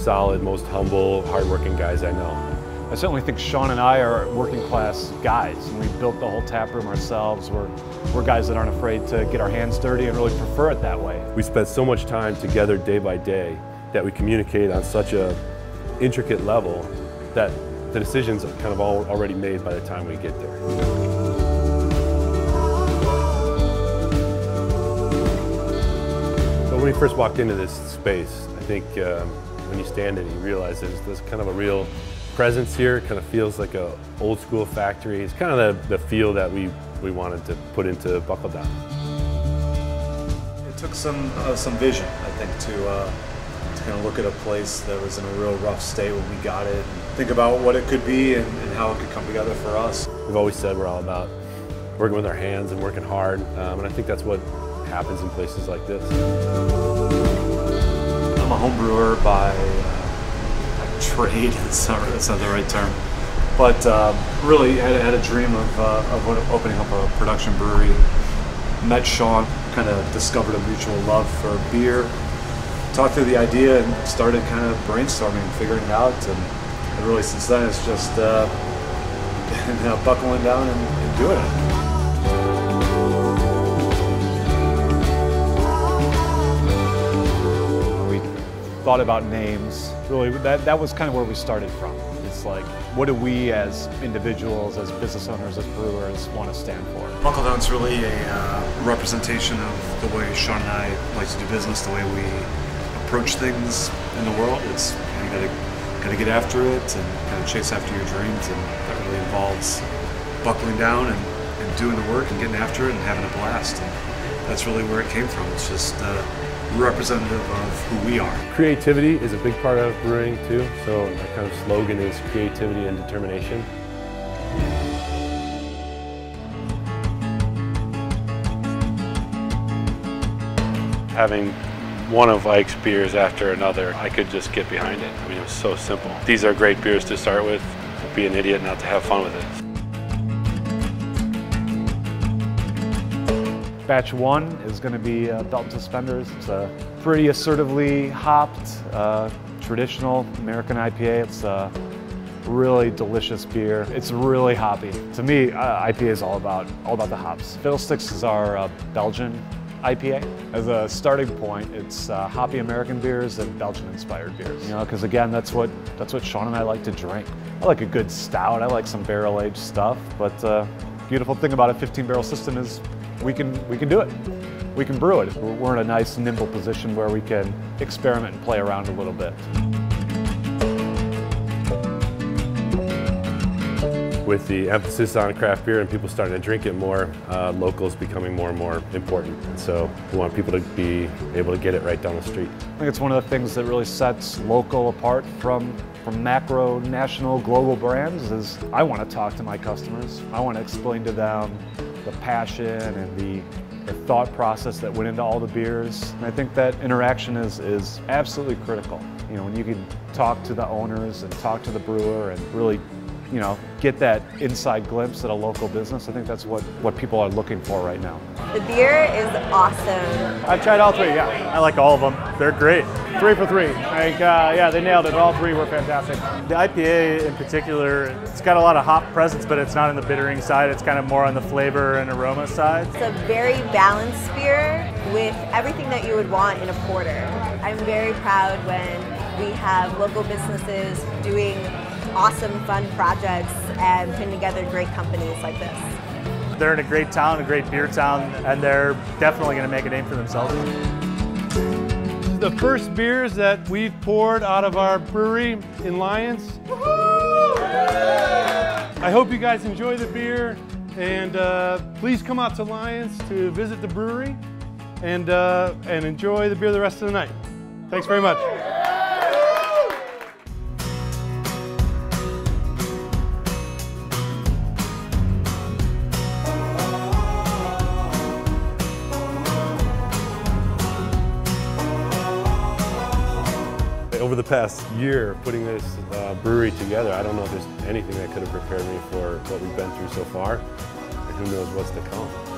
solid, most humble, hardworking guys I know. I certainly think Sean and I are working class guys. And we built the whole tap room ourselves. We're, we're guys that aren't afraid to get our hands dirty and really prefer it that way. We spend so much time together day by day that we communicate on such a intricate level that the decisions are kind of all already made by the time we get there. But when we first walked into this space, I think um, when you stand in it, you realize there's, there's kind of a real presence here. It kind of feels like a old school factory. It's kind of the, the feel that we, we wanted to put into Buckle Down. It took some uh, some vision, I think, to uh, to kind of look at a place that was in a real rough state when we got it, and think about what it could be and, and how it could come together for us. We've always said we're all about working with our hands and working hard, um, and I think that's what happens in places like this. I'm a home brewer by uh, trade. That's not, that's not the right term. But um, really had, had a dream of, uh, of opening up a production brewery. Met Sean, kind of discovered a mutual love for beer. Talked through the idea and started kind of brainstorming, figuring it out. And, and really since then it's just uh, been uh, buckling down and, and doing it. Thought about names, really that, that was kind of where we started from. It's like, what do we as individuals, as business owners, as brewers want to stand for? Buckle Down's really a uh, representation of the way Sean and I like to do business, the way we approach things in the world. It's you gotta gotta get after it and kind of chase after your dreams, and that really involves buckling down and, and doing the work and getting after it and having a blast. And that's really where it came from. It's just uh, representative of who we are. Creativity is a big part of brewing too, so our kind of slogan is creativity and determination. Having one of Ike's beers after another, I could just get behind it. I mean, it was so simple. These are great beers to start with. Be an idiot not to have fun with it. Batch one is going to be uh, Belt and Suspenders. It's a pretty assertively hopped, uh, traditional American IPA. It's a really delicious beer. It's really hoppy. To me, uh, IPA is all about all about the hops. Fiddlesticks is our uh, Belgian IPA. As a starting point, it's uh, hoppy American beers and Belgian-inspired beers. You know, because again, that's what that's what Sean and I like to drink. I like a good stout. I like some barrel-aged stuff. But uh, beautiful thing about a 15-barrel system is we can we can do it. We can brew it. We're in a nice nimble position where we can experiment and play around a little bit. With the emphasis on craft beer and people starting to drink it more, uh, locals becoming more and more important. And so we want people to be able to get it right down the street. I think it's one of the things that really sets local apart from from macro, national, global brands is I want to talk to my customers. I want to explain to them the passion and the, the thought process that went into all the beers. And I think that interaction is, is absolutely critical. You know, when you can talk to the owners and talk to the brewer and really you know, get that inside glimpse at a local business. I think that's what, what people are looking for right now. The beer is awesome. I've tried all three, yeah. I like all of them. They're great. Three for three. Like, uh, yeah, they nailed it. All three were fantastic. The IPA in particular, it's got a lot of hop presence, but it's not on the bittering side. It's kind of more on the flavor and aroma side. It's a very balanced beer with everything that you would want in a porter. I'm very proud when we have local businesses doing awesome, fun projects and putting together great companies like this. They're in a great town, a great beer town, and they're definitely going to make a name for themselves. The first beers that we've poured out of our brewery in Lyons. I hope you guys enjoy the beer and uh, please come out to Lyons to visit the brewery and, uh, and enjoy the beer the rest of the night. Thanks very much. Over the past year putting this uh, brewery together, I don't know if there's anything that could have prepared me for what we've been through so far, and who knows what's to come.